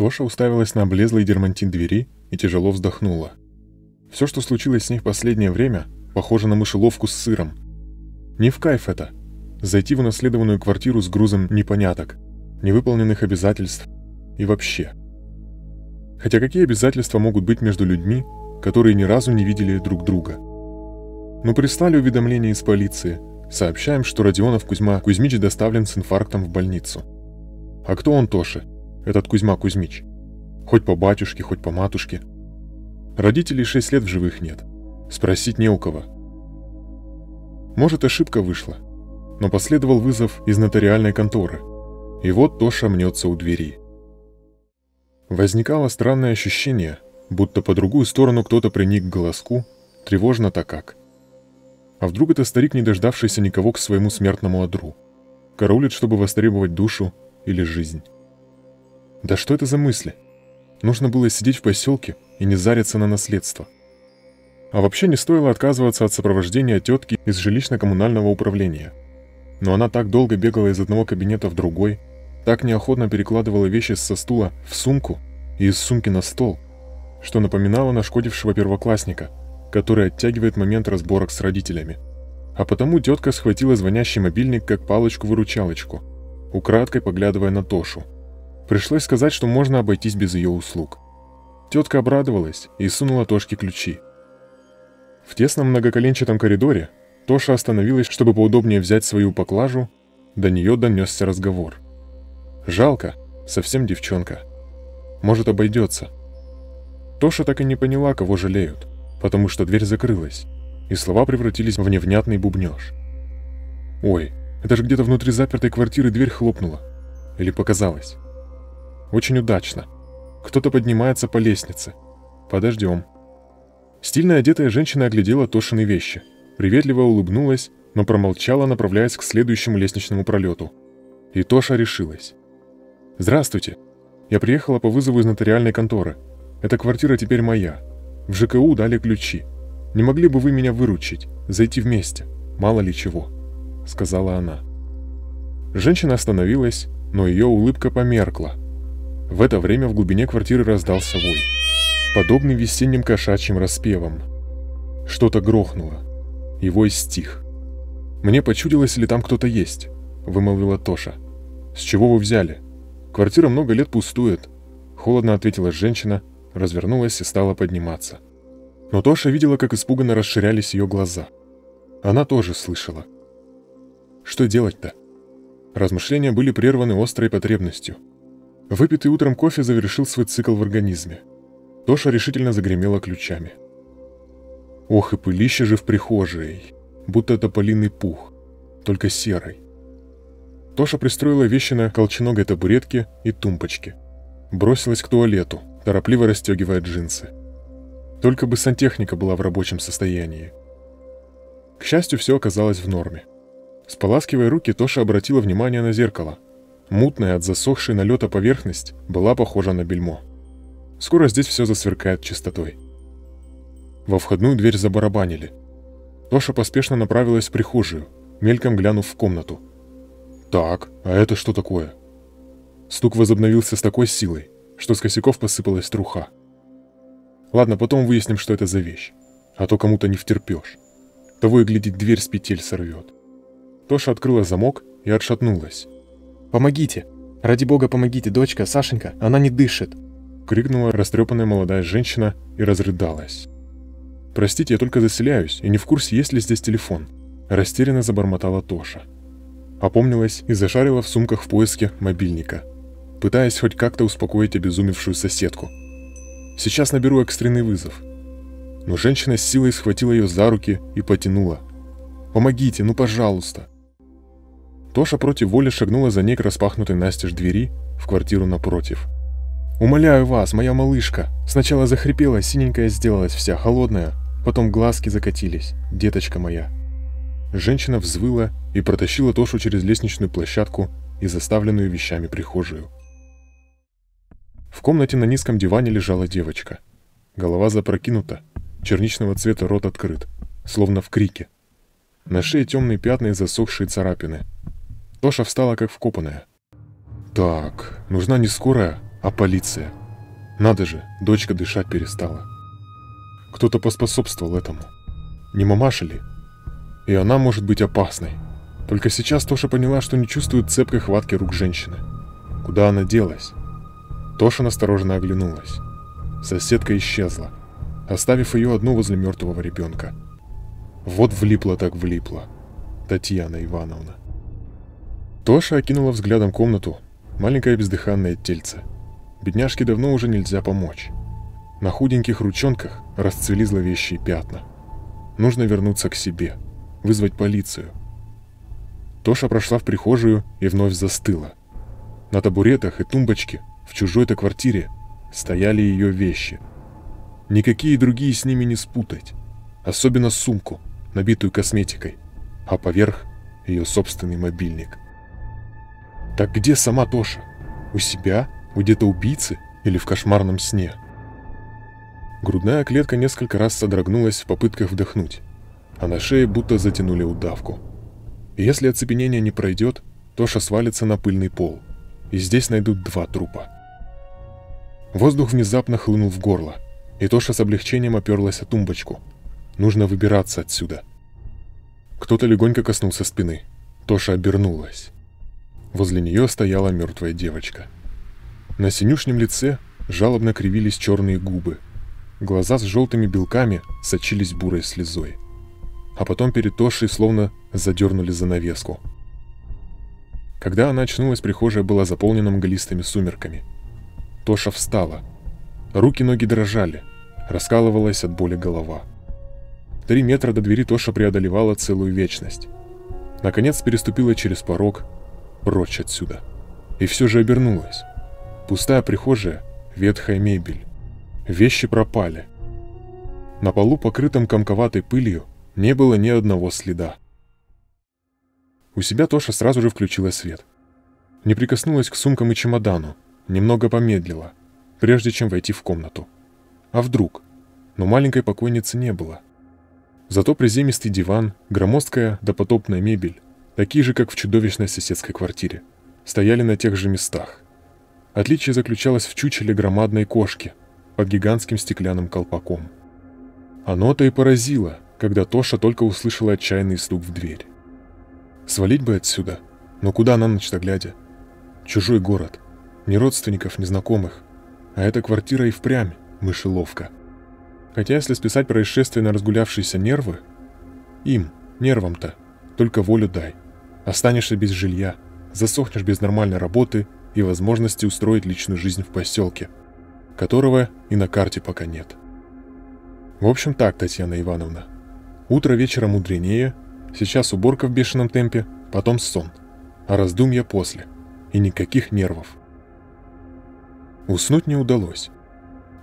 Тоша уставилась на облезлый дермантин двери и тяжело вздохнула. Все, что случилось с ней в последнее время, похоже на мышеловку с сыром. Не в кайф это. Зайти в унаследованную квартиру с грузом непоняток, невыполненных обязательств и вообще. Хотя какие обязательства могут быть между людьми, которые ни разу не видели друг друга? Ну прислали уведомление из полиции. Сообщаем, что Родионов Кузьма Кузьмич доставлен с инфарктом в больницу. А кто он, Тоши? Этот Кузьма Кузьмич? Хоть по батюшке, хоть по матушке. Родителей шесть лет в живых нет. Спросить не у кого. Может, ошибка вышла. Но последовал вызов из нотариальной конторы. И вот Тоша мнется у двери. Возникало странное ощущение, будто по другую сторону кто-то приник к голоску, тревожно-то как. А вдруг это старик, не дождавшийся никого к своему смертному одру? Караулит, чтобы востребовать душу или жизнь. Да что это за мысли? Нужно было сидеть в поселке и не зариться на наследство. А вообще не стоило отказываться от сопровождения тетки из жилищно-коммунального управления. Но она так долго бегала из одного кабинета в другой, так неохотно перекладывала вещи со стула в сумку и из сумки на стол, что напоминало нашкодившего первоклассника, который оттягивает момент разборок с родителями. А потому тетка схватила звонящий мобильник как палочку-выручалочку, украдкой поглядывая на Тошу. Пришлось сказать, что можно обойтись без ее услуг. Тетка обрадовалась и сунула Тошке ключи. В тесном многоколенчатом коридоре Тоша остановилась, чтобы поудобнее взять свою поклажу, до нее донесся разговор. Жалко, совсем девчонка. Может, обойдется. Тоша так и не поняла, кого жалеют, потому что дверь закрылась, и слова превратились в невнятный бубнеж. Ой, это же где-то внутри запертой квартиры дверь хлопнула. Или показалось. Очень удачно. Кто-то поднимается по лестнице. Подождем. Стильно одетая женщина оглядела Тошины вещи. Приветливо улыбнулась, но промолчала, направляясь к следующему лестничному пролету. И Тоша решилась. «Здравствуйте. Я приехала по вызову из нотариальной конторы. Эта квартира теперь моя. В ЖКУ дали ключи. Не могли бы вы меня выручить, зайти вместе? Мало ли чего», — сказала она. Женщина остановилась, но ее улыбка померкла, в это время в глубине квартиры раздался вой, подобный весенним кошачьим распевам. Что-то грохнуло, и вой стих. «Мне почудилось, ли там кто-то есть», — вымолвила Тоша. «С чего вы взяли? Квартира много лет пустует», — холодно ответила женщина, развернулась и стала подниматься. Но Тоша видела, как испуганно расширялись ее глаза. Она тоже слышала. Что делать-то? Размышления были прерваны острой потребностью — Выпитый утром кофе завершил свой цикл в организме. Тоша решительно загремела ключами. Ох, и пылище же в прихожей, будто тополиный пух, только серый. Тоша пристроила вещи на колченогой табуретке и тумбочке. Бросилась к туалету, торопливо расстегивая джинсы. Только бы сантехника была в рабочем состоянии. К счастью, все оказалось в норме. Споласкивая руки, Тоша обратила внимание на зеркало – Мутная от засохшей налета поверхность была похожа на бельмо. Скоро здесь все засверкает чистотой. Во входную дверь забарабанили. Тоша поспешно направилась в прихожую, мельком глянув в комнату. «Так, а это что такое?» Стук возобновился с такой силой, что с косяков посыпалась труха. Ладно, потом выясним, что это за вещь. А то кому-то не втерпешь. Того и глядит, дверь с петель сорвет. Тоша открыла замок и отшатнулась. «Помогите! Ради бога, помогите, дочка, Сашенька, она не дышит!» Крикнула растрепанная молодая женщина и разрыдалась. «Простите, я только заселяюсь и не в курсе, есть ли здесь телефон», растерянно забормотала Тоша. Опомнилась и зашарила в сумках в поиске мобильника, пытаясь хоть как-то успокоить обезумевшую соседку. «Сейчас наберу экстренный вызов». Но женщина с силой схватила ее за руки и потянула. «Помогите, ну пожалуйста!» Тоша против воли шагнула за ней к распахнутой настежь двери в квартиру напротив. «Умоляю вас, моя малышка!» Сначала захрипела, синенькая сделалась вся, холодная, потом глазки закатились. «Деточка моя!» Женщина взвыла и протащила Тошу через лестничную площадку и заставленную вещами прихожую. В комнате на низком диване лежала девочка. Голова запрокинута, черничного цвета рот открыт, словно в крике. На шее темные пятна и засохшие царапины – Тоша встала как вкопанная. «Так, нужна не скорая, А полиция? Надо же, дочка дышать перестала. Кто-то поспособствовал этому. Не мамаша ли? И она может быть опасной. Только сейчас Тоша поняла, что не чувствует цепкой хватки рук женщины. Куда она делась? Тоша настороженно оглянулась. Соседка исчезла, оставив ее одну возле мертвого ребенка. Вот влипла так влипла. Татьяна Ивановна. Тоша окинула взглядом комнату, маленькое бездыханное тельце. Бедняжке давно уже нельзя помочь. На худеньких ручонках расцвели зловещие пятна. Нужно вернуться к себе, вызвать полицию. Тоша прошла в прихожую и вновь застыла. На табуретах и тумбочке в чужой-то квартире стояли ее вещи. Никакие другие с ними не спутать. Особенно сумку, набитую косметикой, а поверх ее собственный мобильник. Так где сама Тоша? У себя? У где-то убийцы? Или в кошмарном сне? Грудная клетка несколько раз содрогнулась в попытках вдохнуть, а на шее будто затянули удавку. Если оцепенение не пройдет, Тоша свалится на пыльный пол, и здесь найдут два трупа. Воздух внезапно хлынул в горло, и Тоша с облегчением оперлась о тумбочку. Нужно выбираться отсюда. Кто-то легонько коснулся спины. Тоша обернулась. Возле нее стояла мертвая девочка. На синюшнем лице жалобно кривились черные губы. Глаза с желтыми белками сочились бурой слезой а потом перед Тошей словно задернули занавеску. Когда она очнулась, прихожая была заполнена мглистыми сумерками. Тоша встала. Руки-ноги дрожали, раскалывалась от боли голова. Три метра до двери Тоша преодолевала целую вечность. Наконец переступила через порог, прочь отсюда. И все же обернулась. Пустая прихожая, ветхая мебель. Вещи пропали. На полу, покрытом комковатой пылью, не было ни одного следа. У себя Тоша сразу же включила свет. Не прикоснулась к сумкам и чемодану, немного помедлила, прежде чем войти в комнату. А вдруг? Но маленькой покойницы не было. Зато приземистый диван, громоздкая допотопная мебель, такие же, как в чудовищной соседской квартире, стояли на тех же местах. Отличие заключалось в чучеле громадной кошки под гигантским стеклянным колпаком. Оно-то и поразило, когда Тоша только услышала отчаянный стук в дверь. Свалить бы отсюда, но куда на ночь-то глядя? Чужой город, ни родственников, ни знакомых, а эта квартира и впрямь мышеловка. Хотя если списать происшествие на разгулявшиеся нервы, им, нервам-то, только волю дай. Останешься без жилья, засохнешь без нормальной работы и возможности устроить личную жизнь в поселке, которого и на карте пока нет. В общем так, Татьяна Ивановна, Утро вечера мудренее, сейчас уборка в бешеном темпе, потом сон, а раздумья после, и никаких нервов. Уснуть не удалось.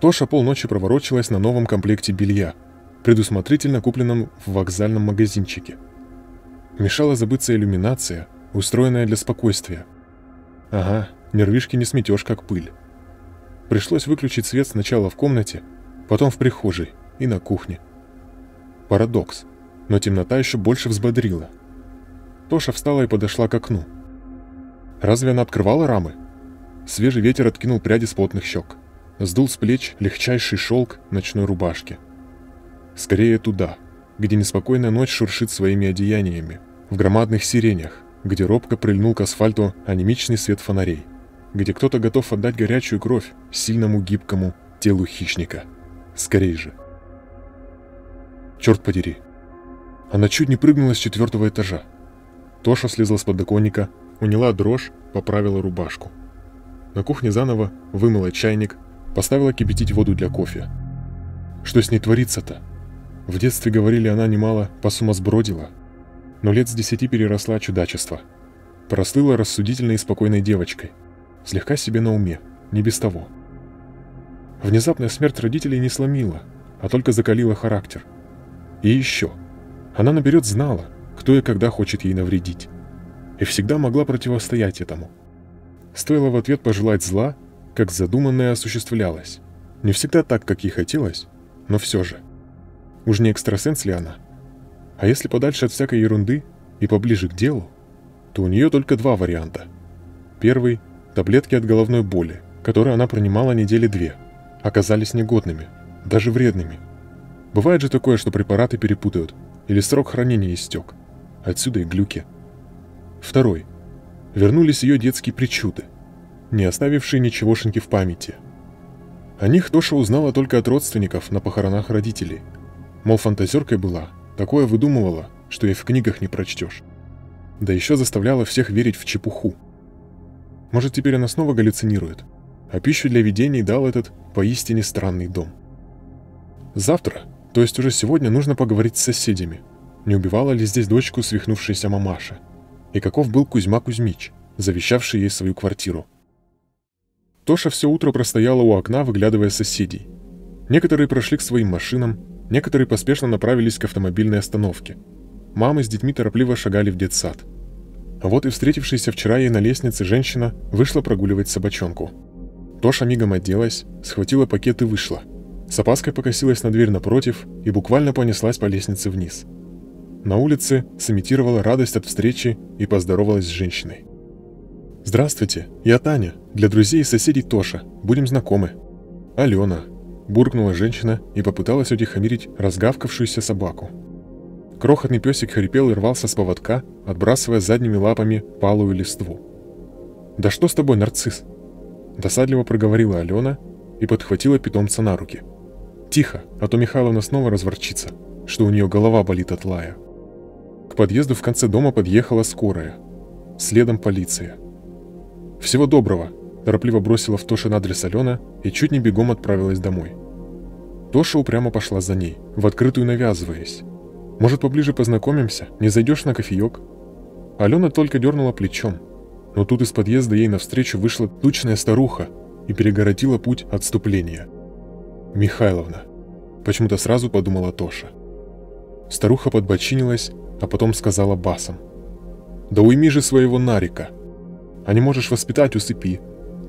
Тоша полночи проворочилась на новом комплекте белья, предусмотрительно купленном в вокзальном магазинчике. Мешала забыться иллюминация, устроенная для спокойствия. Ага, нервишки не сметешь, как пыль. Пришлось выключить свет сначала в комнате, потом в прихожей и на кухне. Парадокс. Но темнота еще больше взбодрила. Тоша встала и подошла к окну. Разве она открывала рамы? Свежий ветер откинул пряди с потных щек. Сдул с плеч легчайший шелк ночной рубашки. Скорее туда, где неспокойная ночь шуршит своими одеяниями. В громадных сиренях, где робко прильнул к асфальту анемичный свет фонарей. Где кто-то готов отдать горячую кровь сильному гибкому телу хищника. Скорей же. Черт подери. Она чуть не прыгнула с четвертого этажа. Тоша слезла с подоконника, уняла дрожь, поправила рубашку. На кухне заново вымыла чайник, поставила кипятить воду для кофе. Что с ней творится-то? В детстве, говорили, она немало посумасбродила, но лет с десяти переросла чудачество. Прослыла рассудительной и спокойной девочкой, слегка себе на уме, не без того. Внезапная смерть родителей не сломила, а только закалила характер – и еще. Она наперед знала, кто и когда хочет ей навредить. И всегда могла противостоять этому. Стоило в ответ пожелать зла, как задуманное осуществлялось. Не всегда так, как ей хотелось, но все же. Уж не экстрасенс ли она? А если подальше от всякой ерунды и поближе к делу, то у нее только два варианта. Первый – таблетки от головной боли, которые она принимала недели две, оказались негодными, даже вредными. Бывает же такое, что препараты перепутают, или срок хранения истек. Отсюда и глюки. Второй. Вернулись ее детские причуды, не оставившие ничегошеньки в памяти. О них Тоша узнала только от родственников на похоронах родителей. Мол, фантазеркой была, такое выдумывала, что и в книгах не прочтешь. Да еще заставляла всех верить в чепуху. Может, теперь она снова галлюцинирует, а пищу для видений дал этот поистине странный дом. Завтра, то есть уже сегодня, нужно поговорить с соседями. Не убивала ли здесь дочку свихнувшаяся мамаша? И каков был Кузьма Кузьмич, завещавший ей свою квартиру? Тоша все утро простояла у окна, выглядывая соседей. Некоторые прошли к своим машинам, некоторые поспешно направились к автомобильной остановке. Мамы с детьми торопливо шагали в детсад. А вот и встретившаяся вчера ей на лестнице женщина вышла прогуливать собачонку. Тоша мигом оделась, схватила пакет и вышла. С опаской покосилась на дверь напротив и буквально понеслась по лестнице вниз. На улице сымитировала радость от встречи и поздоровалась с женщиной. «Здравствуйте, я Таня, для друзей и соседей Тоша, будем знакомы». «Алена», – буркнула женщина и попыталась утихомирить разгавкавшуюся собаку. Крохотный песик хрипел и рвался с поводка, отбрасывая задними лапами палую листву. «Да что с тобой, нарцисс?» Досадливо проговорила Алена и подхватила питомца на руки. «Тихо, а то Михайловна снова разворчится, что у нее голова болит от лая». К подъезду в конце дома подъехала скорая. Следом полиция. «Всего доброго», – торопливо бросила в Тошин адрес Алена и чуть не бегом отправилась домой. Тоша упрямо пошла за ней, в открытую навязываясь. «Может, поближе познакомимся? Не зайдешь на кофеек?» Алена только дернула плечом, но тут из подъезда ей навстречу вышла тучная старуха и перегородила путь отступления. «Михайловна», – почему-то сразу подумала Тоша. Старуха подбочинилась, а потом сказала басом. «Да уйми же своего Нарика! А не можешь воспитать, усыпи.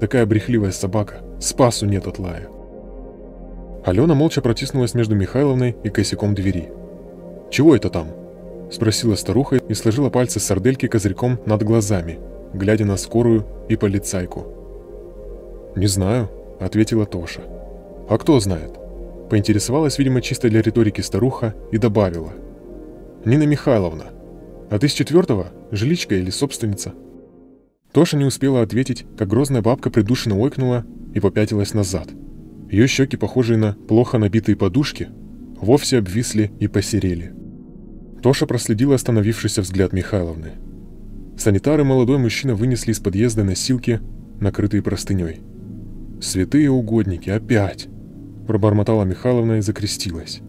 Такая брехливая собака, спасу нет от лая». Алена молча протиснулась между Михайловной и косяком двери. «Чего это там?» – спросила старуха и сложила пальцы сардельки козырьком над глазами, глядя на скорую и полицайку. «Не знаю», – ответила Тоша. «А кто знает?» Поинтересовалась, видимо, чисто для риторики старуха и добавила. «Нина Михайловна, а ты с четвертого? Жиличка или собственница?» Тоша не успела ответить, как грозная бабка придушенно ойкнула и попятилась назад. Ее щеки, похожие на плохо набитые подушки, вовсе обвисли и посерели. Тоша проследила остановившийся взгляд Михайловны. Санитары молодой мужчина вынесли из подъезда носилки, накрытые простыней. «Святые угодники, опять!» Пробормотала Михайловна и закрестилась.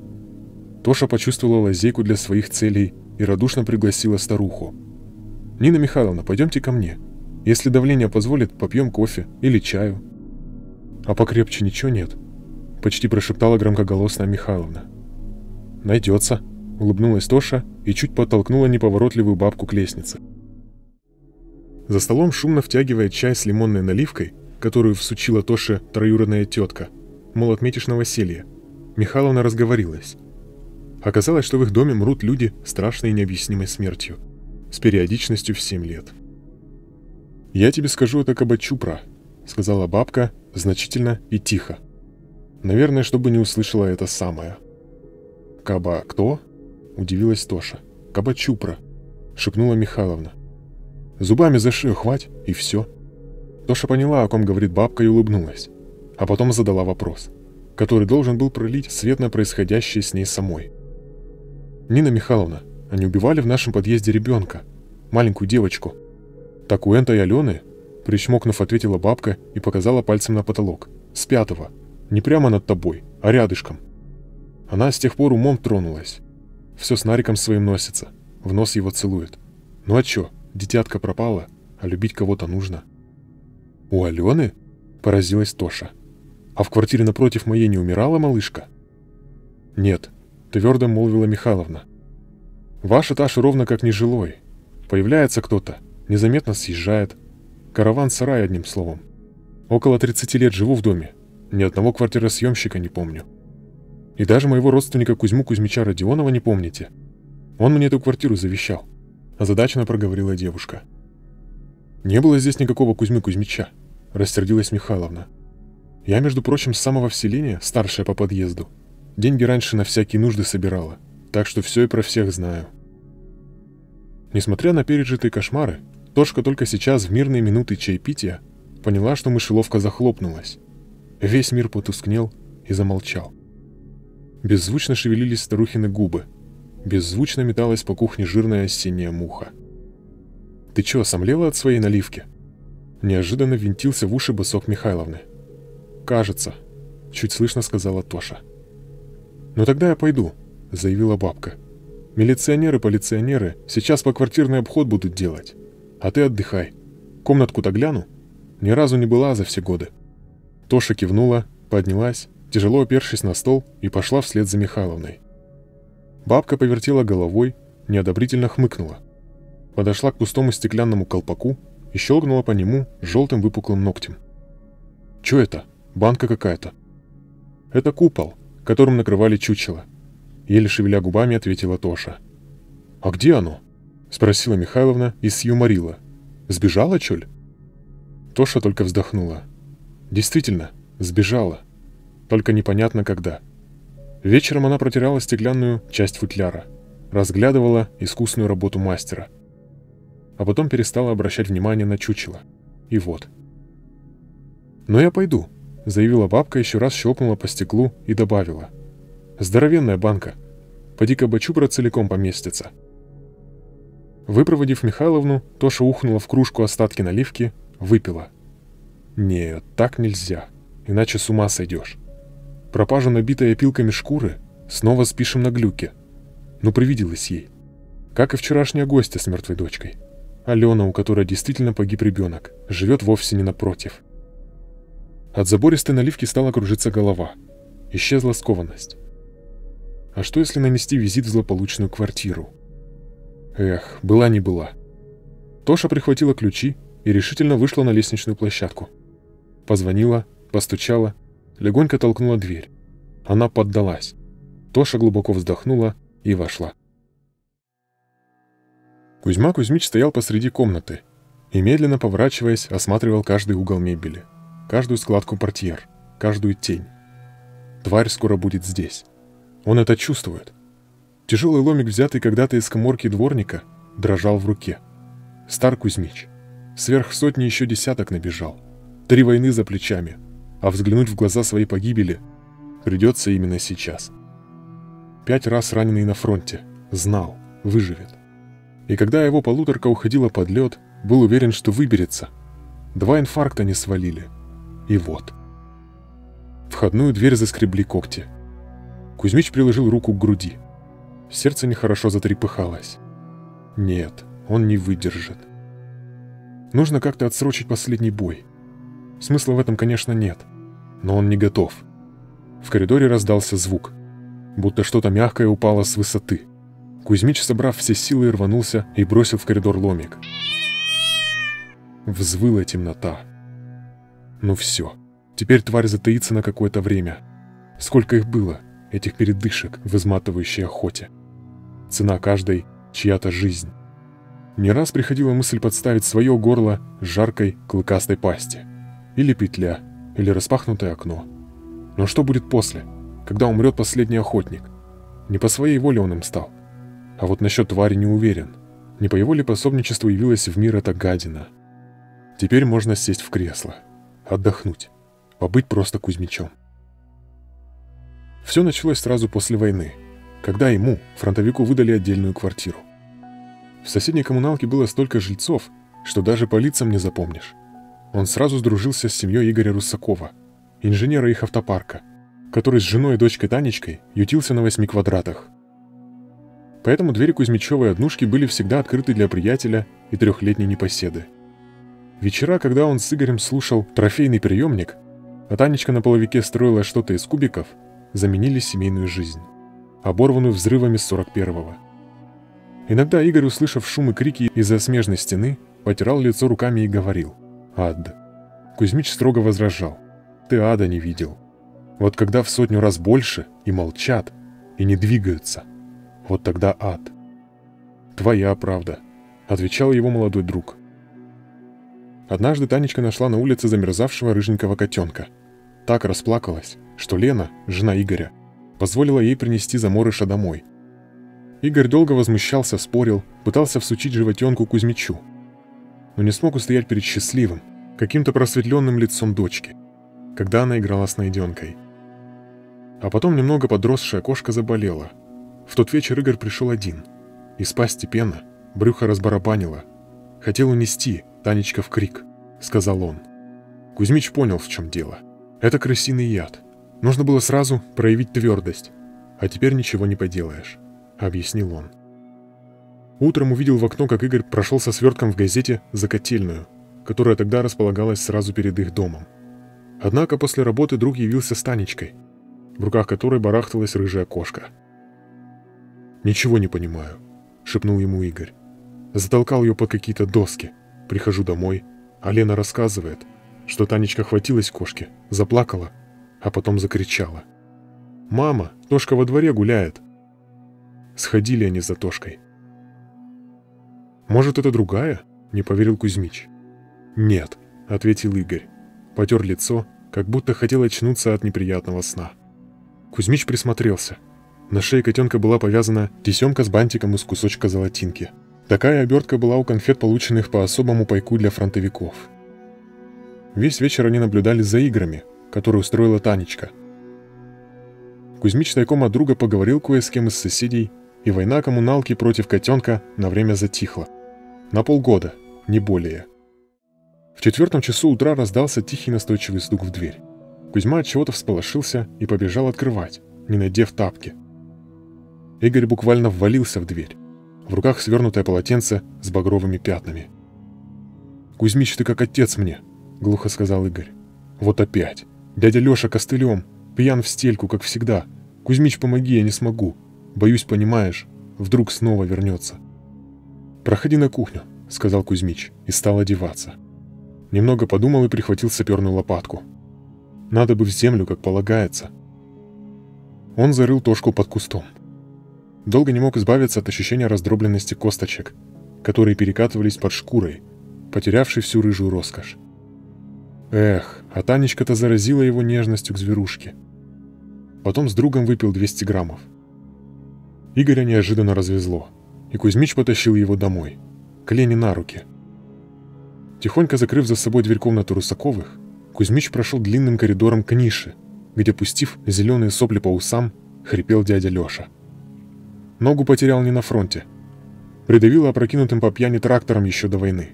Тоша почувствовала лазейку для своих целей и радушно пригласила старуху. «Нина Михайловна, пойдемте ко мне. Если давление позволит, попьем кофе или чаю». «А покрепче ничего нет?» Почти прошептала громкоголосная Михайловна. «Найдется», — улыбнулась Тоша и чуть подтолкнула неповоротливую бабку к лестнице. За столом, шумно втягивая чай с лимонной наливкой, которую всучила Тоше троюродная тетка, мол, отметишь новоселье, Михайловна разговорилась. Оказалось, что в их доме мрут люди страшной и необъяснимой смертью, с периодичностью в 7 лет. «Я тебе скажу это кабачупра», — сказала бабка, значительно и тихо. Наверное, чтобы не услышала это самое. «Каба кто?» — удивилась Тоша. «Кабачупра», — шепнула Михайловна. «Зубами за шею хвать, и все». Тоша поняла, о ком говорит бабка, и улыбнулась. А потом задала вопрос, который должен был пролить свет на происходящее с ней самой. «Нина Михайловна, они убивали в нашем подъезде ребенка, маленькую девочку». «Так у Энта и Алены?» Причмокнув, ответила бабка и показала пальцем на потолок. «С пятого. Не прямо над тобой, а рядышком». Она с тех пор умом тронулась. Все с Нариком своим носится, в нос его целует. Ну а чё, дитятка пропала, а любить кого-то нужно. «У Алены?» – поразилась Тоша. «А в квартире напротив моей не умирала малышка?» «Нет», – твердо молвила Михайловна. «Ваш этаж ровно как нежилой. Появляется кто-то, незаметно съезжает. Караван-сарай, одним словом. Около 30 лет живу в доме. Ни одного квартиросъемщика не помню. И даже моего родственника Кузьму Кузьмича Родионова не помните. Он мне эту квартиру завещал. Озадаченно проговорила девушка. Не было здесь никакого Кузьмы Кузьмича, рассердилась Михайловна. Я, между прочим, с самого вселения, старшая по подъезду. Деньги раньше на всякие нужды собирала, так что все и про всех знаю. Несмотря на пережитые кошмары, Тошка только сейчас, в мирные минуты чаепития, поняла, что мышеловка захлопнулась. Весь мир потускнел и замолчал. Беззвучно шевелились старухины губы. Беззвучно металась по кухне жирная осенняя муха. «Ты чё, сомлела от своей наливки?» Неожиданно винтился в уши босок Михайловны. «Кажется», — чуть слышно сказала Тоша. «Ну тогда я пойду», — заявила бабка. «Милиционеры-полиционеры сейчас по квартирный обход будут делать. А ты отдыхай. Комнатку-то гляну. Ни разу не была за все годы». Тоша кивнула, поднялась, тяжело опершись на стол, и пошла вслед за Михайловной. Бабка повертела головой, неодобрительно хмыкнула. Подошла к пустому стеклянному колпаку и щелкнула по нему желтым выпуклым ногтем. «Чё это? Банка какая-то». «Это купол, которым накрывали чучело», — еле шевеля губами ответила Тоша. «А где оно?» — спросила Михайловна и сюморила. «Сбежала, чёль?» Тоша только вздохнула. «Действительно, сбежала. Только непонятно когда». Вечером она протирала стеклянную часть футляра, разглядывала искусную работу мастера — а потом перестала обращать внимание на чучело. И вот. «Но я пойду», — заявила бабка, еще раз щелкнула по стеклу и добавила. «Здоровенная банка. Поди-ка бочупра целиком поместится». Выпроводив Михайловну, Тоша ухнула в кружку остатки наливки, выпила. «Нет, так нельзя, иначе с ума сойдешь. Пропажу, набитой опилками шкуры, снова спишем на глюке. Ну, привиделась ей. Как и вчерашняя гостья с мертвой дочкой». Алена, у которой действительно погиб ребенок, живет вовсе не напротив. От забористой наливки стала кружиться голова. Исчезла скованность. А что если нанести визит в злополучную квартиру? Эх, была не была. Тоша прихватила ключи и решительно вышла на лестничную площадку. Позвонила, постучала, легонько толкнула дверь. Она поддалась. Тоша глубоко вздохнула и вошла. Кузьма Кузьмич стоял посреди комнаты и, медленно поворачиваясь, осматривал каждый угол мебели, каждую складку портьер, каждую тень. Тварь скоро будет здесь. Он это чувствует. Тяжелый ломик, взятый когда-то из коморки дворника, дрожал в руке. Стар Кузьмич. Сверх сотни еще десяток набежал. Три войны за плечами. А взглянуть в глаза своей погибели придется именно сейчас. Пять раз раненый на фронте. Знал, выживет. И когда его полуторка уходила под лед, был уверен, что выберется. Два инфаркта не свалили. И вот. Входную дверь заскребли когти. Кузьмич приложил руку к груди. Сердце нехорошо затрепыхалось. Нет, он не выдержит. Нужно как-то отсрочить последний бой. Смысла в этом, конечно, нет. Но он не готов. В коридоре раздался звук. Будто что-то мягкое упало с высоты. Кузьмич, собрав все силы, рванулся и бросил в коридор ломик. Взвыла темнота. Ну все, теперь тварь затаится на какое-то время. Сколько их было, этих передышек в изматывающей охоте. Цена каждой — чья-то жизнь. Не раз приходила мысль подставить свое горло жаркой клыкастой пасти. Или петля, или распахнутое окно. Но что будет после, когда умрет последний охотник? Не по своей воле он им стал. А вот насчет твари не уверен. Не по его ли пособничеству явилась в мир эта гадина? Теперь можно сесть в кресло, отдохнуть, побыть просто Кузьмичом. Все началось сразу после войны, когда ему, фронтовику, выдали отдельную квартиру. В соседней коммуналке было столько жильцов, что даже по лицам не запомнишь. Он сразу сдружился с семьей Игоря Русакова, инженера их автопарка, который с женой и дочкой Танечкой ютился на восьми квадратах – Поэтому двери Кузьмичевой однушки были всегда открыты для приятеля и трехлетней непоседы. Вечера, когда он с Игорем слушал трофейный приемник, а Танечка на половике строила что-то из кубиков, заменили семейную жизнь, оборванную взрывами с 41-го. Иногда Игорь, услышав шум и крики из-за смежной стены, потирал лицо руками и говорил «Ад». Кузьмич строго возражал «Ты ада не видел. Вот когда в сотню раз больше и молчат, и не двигаются, вот тогда ад. «Твоя правда», — отвечал его молодой друг. Однажды Танечка нашла на улице замерзавшего рыженького котенка. так расплакалась, что Лена, жена Игоря, позволила ей принести заморыша домой. Игорь долго возмущался, спорил, пытался всучить животенку Кузьмичу, но не смог устоять перед счастливым, каким-то просветленным лицом дочки, когда она играла с найденкой. А потом немного подросшая кошка заболела. В тот вечер Игорь пришел один. Из пасти пена, брюхо разбарабанило. Хотел унести, Танечка в крик, сказал он. Кузьмич понял, в чем дело. Это крысиный яд. Нужно было сразу проявить твердость. А теперь ничего не поделаешь, объяснил он. Утром увидел в окно, как Игорь прошел со свертком в газете за котельную, которая тогда располагалась сразу перед их домом. Однако после работы друг явился с Танечкой, в руках которой барахталась рыжая кошка. «Ничего не понимаю», — шепнул ему Игорь. Затолкал ее под какие-то доски. Прихожу домой, а Лена рассказывает, что Танечка хватилась кошки, заплакала, а потом закричала. «Мама, Тошка во дворе гуляет!» Сходили они за Тошкой. «Может, это другая?» — не поверил Кузьмич. «Нет», — ответил Игорь. Потер лицо, как будто хотел очнуться от неприятного сна. Кузьмич присмотрелся. На шее котенка была повязана тесемка с бантиком из кусочка золотинки. Такая обертка была у конфет, полученных по особому пайку для фронтовиков. Весь вечер они наблюдали за играми, которые устроила Танечка. Кузьмич тайком от друга поговорил кое с кем из соседей, и война коммуналки против котенка на время затихла. На полгода, не более. В четвертом часу утра раздался тихий настойчивый стук в дверь. Кузьма от чего-то всполошился и побежал открывать, не надев тапки. Игорь буквально ввалился в дверь. В руках свернутое полотенце с багровыми пятнами. «Кузьмич, ты как отец мне», — глухо сказал Игорь. «Вот опять. Дядя Леша костылем, пьян в стельку, как всегда. Кузьмич, помоги, я не смогу. Боюсь, понимаешь, вдруг снова вернется». «Проходи на кухню», — сказал Кузьмич и стал одеваться. Немного подумал и прихватил саперную лопатку. Надо бы в землю, как полагается. Он зарыл тошку под кустом. Долго не мог избавиться от ощущения раздробленности косточек, которые перекатывались под шкурой, потерявшей всю рыжую роскошь. Эх, а Танечка-то заразила его нежностью к зверушке. Потом с другом выпил 200 граммов. Игоря неожиданно развезло и Кузьмич потащил его домой, к Лене на руки. Тихонько закрыв за собой дверь комнаты Русаковых, Кузьмич прошел длинным коридором к нише, где, пустив зеленые сопли по усам, хрипел дядя Леша. Ногу потерял не на фронте. Придавило опрокинутым по пьяни трактором еще до войны.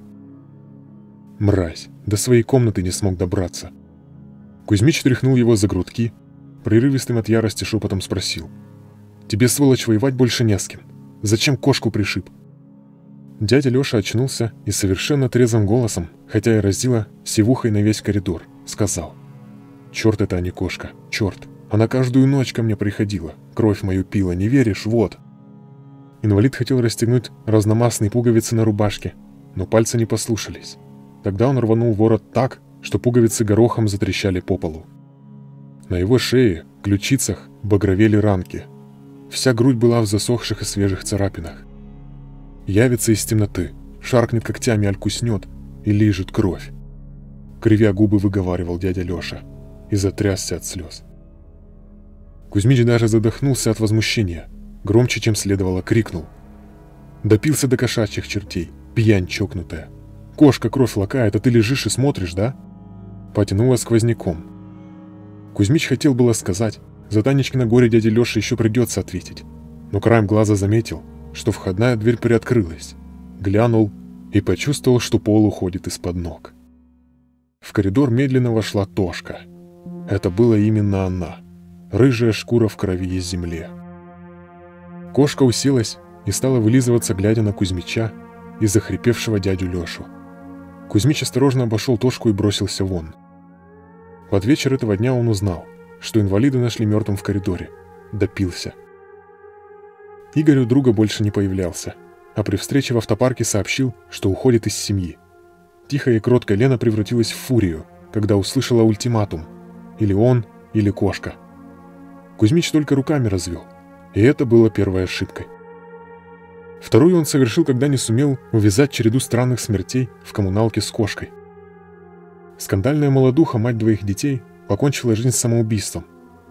Мразь, до своей комнаты не смог добраться. Кузьмич тряхнул его за грудки, прерывистым от ярости шепотом спросил. «Тебе, сволочь, воевать больше не с кем. Зачем кошку пришиб?» Дядя Леша очнулся и совершенно трезвым голосом, хотя и разила сивухой на весь коридор, сказал. «Черт это, а не кошка, черт! Она каждую ночь ко мне приходила, кровь мою пила, не веришь? Вот!» Инвалид хотел расстегнуть разномастные пуговицы на рубашке, но пальцы не послушались. Тогда он рванул ворот так, что пуговицы горохом затрещали по полу. На его шее, ключицах, багровели ранки – Вся грудь была в засохших и свежих царапинах. Явится из темноты, шаркнет когтями, аль куснет и лижет кровь. Кривя губы выговаривал дядя Леша и затрясся от слез. Кузьмич даже задохнулся от возмущения, громче, чем следовало, крикнул. Допился до кошачьих чертей, пьянь чокнутая. Кошка кровь лакает, а ты лежишь и смотришь, да? Потянула сквозняком. Кузьмич хотел было сказать, за Танечкино горе дяде Лёше еще придется ответить. Но краем глаза заметил, что входная дверь приоткрылась. Глянул и почувствовал, что пол уходит из-под ног. В коридор медленно вошла Тошка. Это была именно она. Рыжая шкура в крови из земли. Кошка уселась и стала вылизываться, глядя на Кузьмича и захрипевшего дядю Лёшу. Кузьмич осторожно обошел Тошку и бросился вон. Под вечер этого дня он узнал, что инвалида нашли мертвым в коридоре. Допился. Игорь у друга больше не появлялся, а при встрече в автопарке сообщил, что уходит из семьи. Тихая и кроткая Лена превратилась в фурию, когда услышала ультиматум. Или он, или кошка. Кузьмич только руками развел, и это было первой ошибкой. Вторую он совершил, когда не сумел увязать череду странных смертей в коммуналке с кошкой. Скандальная молодуха, мать двоих детей, покончила жизнь самоубийством,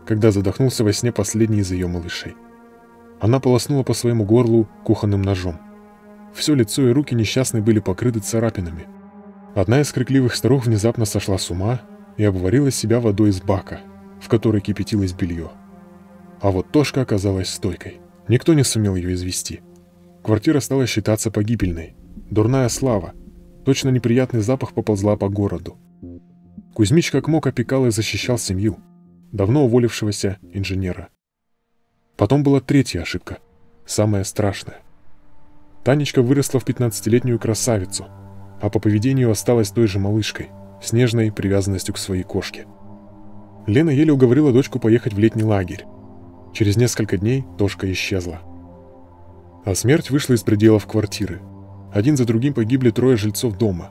когда задохнулся во сне последний из ее малышей. Она полоснула по своему горлу кухонным ножом. Все лицо и руки несчастной были покрыты царапинами. Одна из крикливых старух внезапно сошла с ума и обварила себя водой из бака, в которой кипятилось белье. А вот Тошка оказалась стойкой. Никто не сумел ее извести. Квартира стала считаться погибельной. Дурная слава. Точно неприятный запах поползла по городу. Кузьмич как мог опекал и защищал семью, давно уволившегося инженера. Потом была третья ошибка, самая страшная. Танечка выросла в 15-летнюю красавицу, а по поведению осталась той же малышкой, с нежной привязанностью к своей кошке. Лена еле уговорила дочку поехать в летний лагерь. Через несколько дней Тошка исчезла. А смерть вышла из пределов квартиры. Один за другим погибли трое жильцов дома.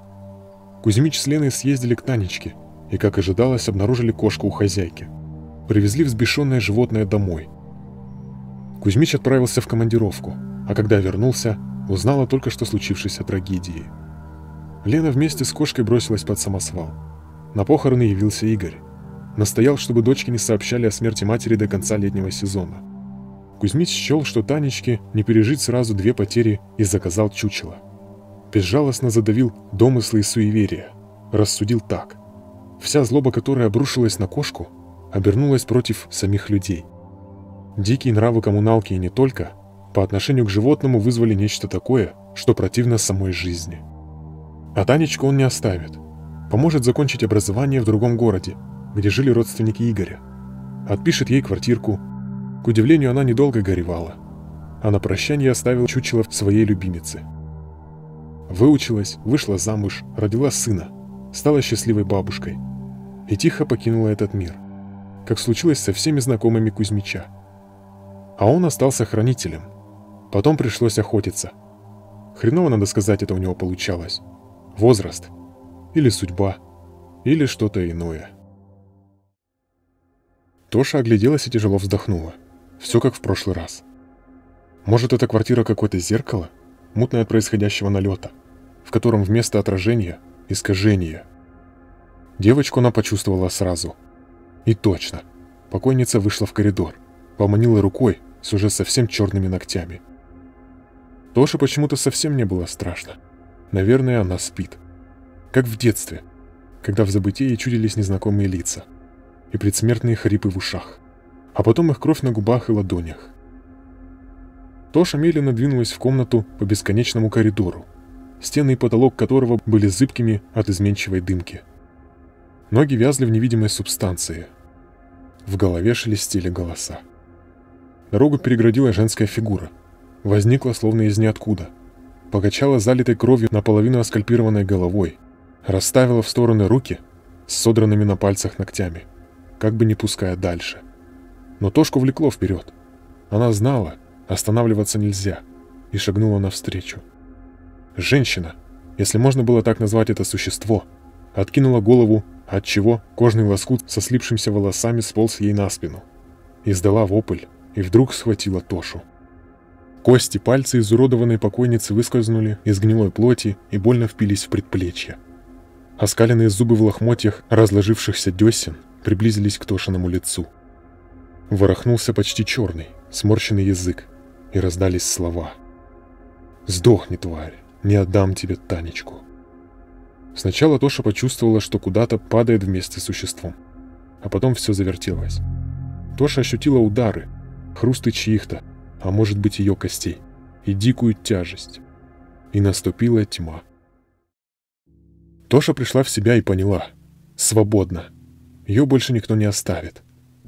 Кузьмич с Леной съездили к Танечке и, как ожидалось, обнаружили кошку у хозяйки. Привезли взбешенное животное домой. Кузьмич отправился в командировку, а когда вернулся, узнала только что случившейся трагедии. Лена вместе с кошкой бросилась под самосвал. На похороны явился Игорь. Настоял, чтобы дочки не сообщали о смерти матери до конца летнего сезона. Кузьмич счел, что Танечке не пережить сразу две потери и заказал чучело. Безжалостно задавил домыслы и суеверия. Рассудил так. Вся злоба, которая обрушилась на кошку, обернулась против самих людей. Дикие нравы коммуналки и не только по отношению к животному вызвали нечто такое, что противно самой жизни. А Танечку он не оставит. Поможет закончить образование в другом городе, где жили родственники Игоря. Отпишет ей квартирку, к удивлению, она недолго горевала, а на прощание оставила чучело своей любимице. Выучилась, вышла замуж, родила сына, стала счастливой бабушкой и тихо покинула этот мир, как случилось со всеми знакомыми Кузьмича. А он остался хранителем. Потом пришлось охотиться. Хреново, надо сказать, это у него получалось. Возраст. Или судьба. Или что-то иное. Тоша огляделась и тяжело вздохнула. Все как в прошлый раз. Может, эта квартира какое-то зеркало, мутное от происходящего налета, в котором вместо отражения — искажение. Девочку она почувствовала сразу. И точно. Покойница вышла в коридор, поманила рукой с уже совсем черными ногтями. Тоше почему-то совсем не было страшно. Наверное, она спит. Как в детстве, когда в забытии чудились незнакомые лица и предсмертные хрипы в ушах а потом их кровь на губах и ладонях. Тоша медленно двинулась в комнату по бесконечному коридору, стены и потолок которого были зыбкими от изменчивой дымки. Ноги вязли в невидимой субстанции. В голове шелестели голоса. Дорогу переградила женская фигура. Возникла словно из ниоткуда. Покачала залитой кровью наполовину оскальпированной головой. Расставила в стороны руки с содранными на пальцах ногтями, как бы не пуская дальше. — но Тошку влекло вперед. Она знала, останавливаться нельзя, и шагнула навстречу. Женщина, если можно было так назвать это существо, откинула голову, отчего кожный лоскут со слипшимися волосами сполз ей на спину. Издала вопль и вдруг схватила Тошу. Кости, пальцы изуродованной покойницы выскользнули из гнилой плоти и больно впились в предплечье. Оскаленные зубы в лохмотьях разложившихся десен приблизились к Тошиному лицу. Ворохнулся почти черный, сморщенный язык, и раздались слова. «Сдохни, тварь, не отдам тебе Танечку». Сначала Тоша почувствовала, что куда-то падает вместе с существом, а потом все завертелось. Тоша ощутила удары, хрусты чьих-то, а может быть ее костей, и дикую тяжесть. И наступила тьма. Тоша пришла в себя и поняла. Свободно. Ее больше никто не оставит.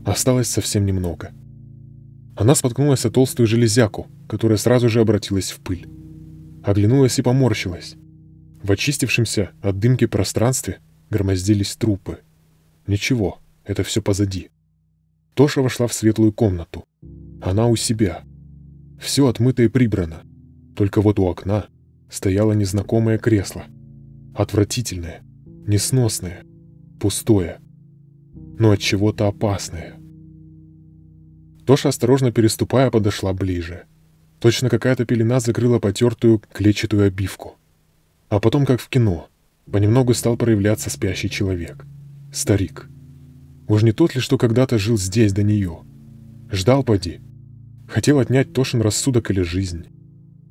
Осталось совсем немного. Она споткнулась о толстую железяку, которая сразу же обратилась в пыль. Оглянулась и поморщилась. В очистившемся от дымки пространстве громоздились трупы. Ничего, это все позади. Тоша вошла в светлую комнату. Она у себя. Все отмыто и прибрано. Только вот у окна стояло незнакомое кресло. Отвратительное, несносное, пустое но от чего-то опасное. Тоша, осторожно переступая, подошла ближе. Точно какая-то пелена закрыла потертую клетчатую обивку. А потом, как в кино, понемногу стал проявляться спящий человек. Старик. Уж не тот ли, что когда-то жил здесь до нее? Ждал поди. Хотел отнять Тошин рассудок или жизнь.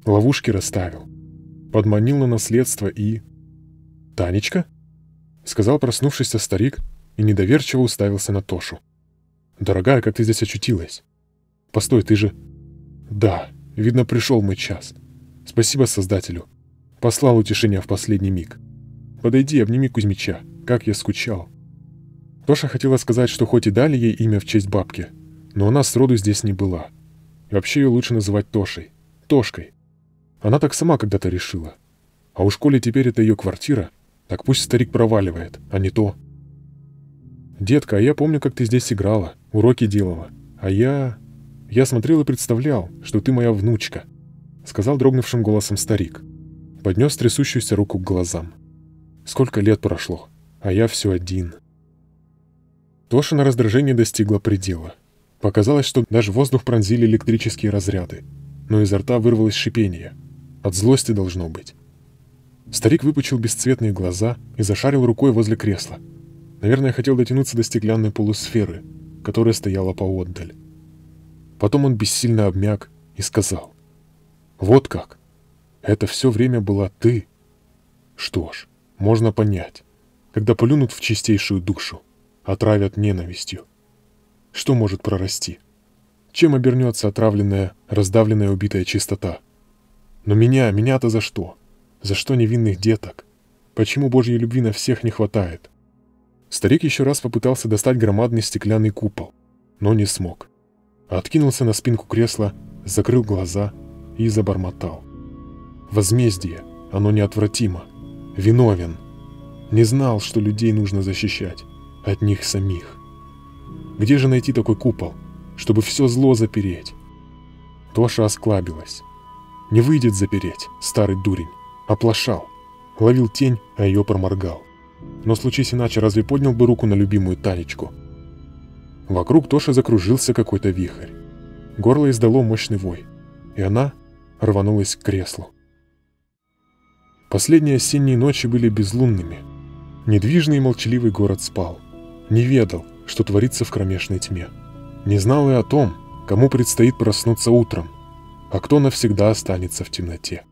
Ловушки расставил. Подманил на наследство и... «Танечка?» — сказал проснувшийся старик и недоверчиво уставился на Тошу. «Дорогая, как ты здесь очутилась?» «Постой, ты же...» «Да, видно, пришел мой час. Спасибо Создателю. Послал утешение в последний миг. Подойди, обними Кузьмича. Как я скучал». Тоша хотела сказать, что хоть и дали ей имя в честь бабки, но она сроду здесь не была. И вообще ее лучше называть Тошей. Тошкой. Она так сама когда-то решила. А уж коли теперь это ее квартира, так пусть старик проваливает, а не то. «Детка, а я помню, как ты здесь играла, уроки делала. А я... я смотрел и представлял, что ты моя внучка», — сказал дрогнувшим голосом старик. Поднес трясущуюся руку к глазам. «Сколько лет прошло, а я все один». Тоша на раздражение достигла предела. Показалось, что даже воздух пронзили электрические разряды, но изо рта вырвалось шипение. От злости должно быть. Старик выпучил бесцветные глаза и зашарил рукой возле кресла. Наверное, хотел дотянуться до стеклянной полусферы, которая стояла поотдаль. Потом он бессильно обмяк и сказал. «Вот как! Это все время была ты!» Что ж, можно понять, когда плюнут в чистейшую душу, отравят ненавистью. Что может прорасти? Чем обернется отравленная, раздавленная, убитая чистота? Но меня, меня-то за что? За что невинных деток? Почему Божьей любви на всех не хватает? Старик еще раз попытался достать громадный стеклянный купол, но не смог. Откинулся на спинку кресла, закрыл глаза и забормотал. Возмездие, оно неотвратимо. Виновен. Не знал, что людей нужно защищать от них самих. Где же найти такой купол, чтобы все зло запереть? Тоша осклабилась. Не выйдет запереть, старый дурень. Оплошал. Ловил тень, а ее проморгал. Но случись иначе, разве поднял бы руку на любимую Танечку? Вокруг Тоши закружился какой-то вихрь. Горло издало мощный вой, и она рванулась к креслу. Последние осенние ночи были безлунными. Недвижный и молчаливый город спал. Не ведал, что творится в кромешной тьме. Не знал и о том, кому предстоит проснуться утром, а кто навсегда останется в темноте.